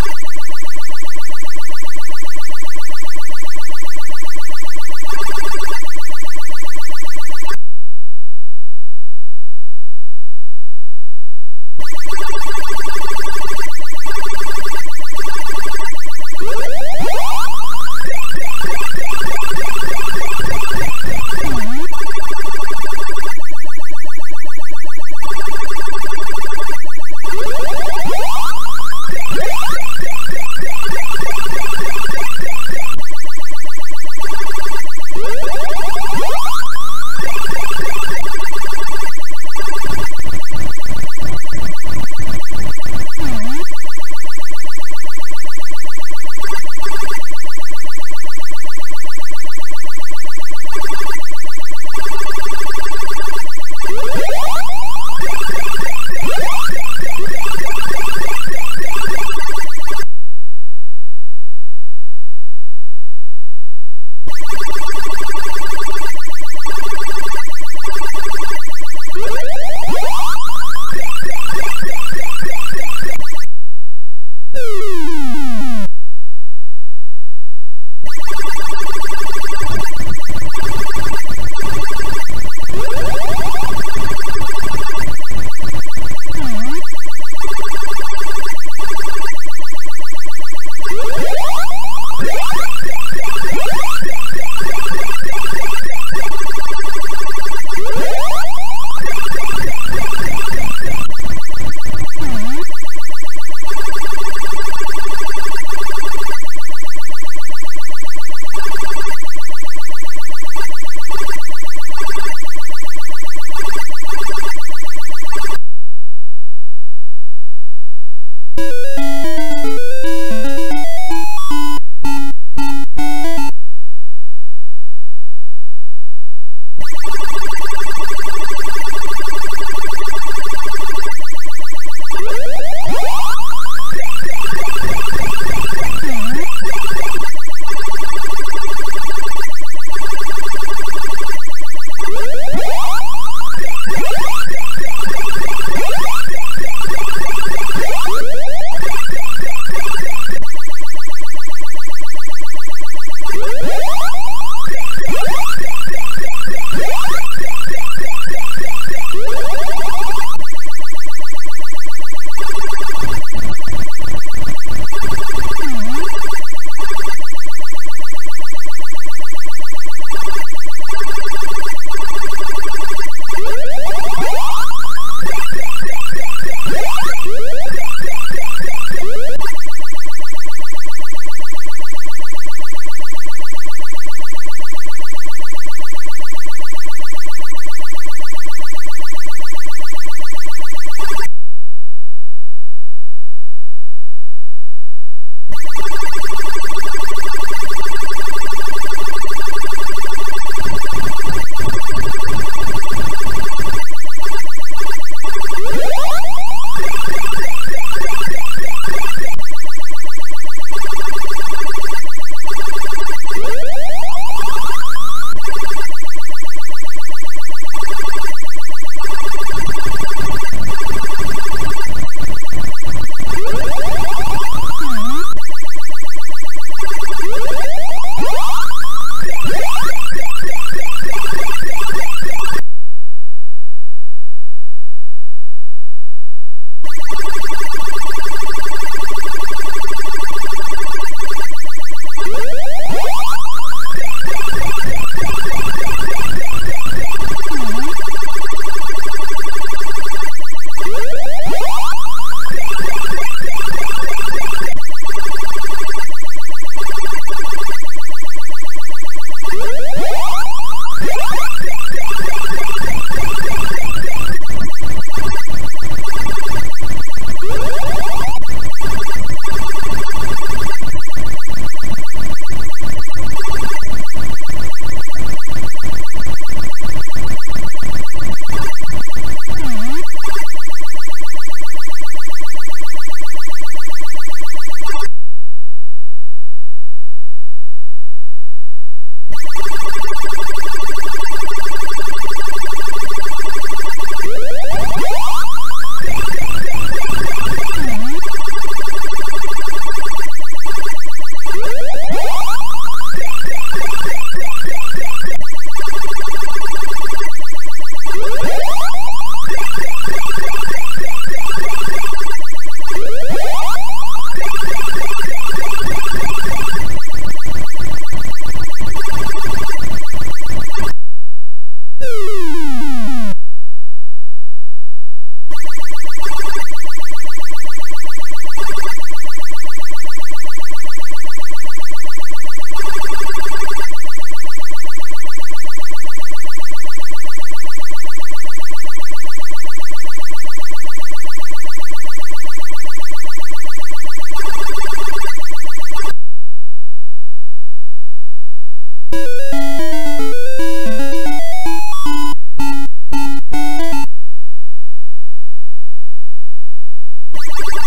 Oh, you you you you Uhum. Woo! you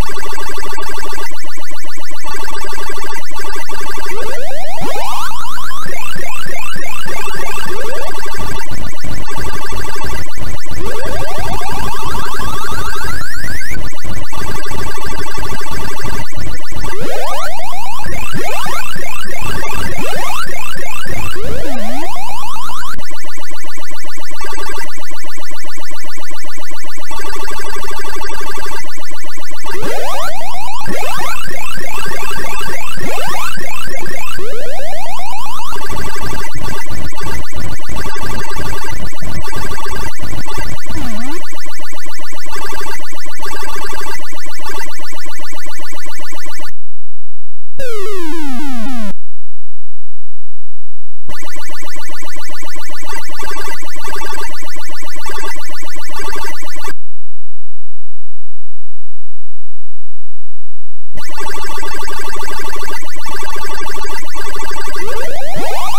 you Woo!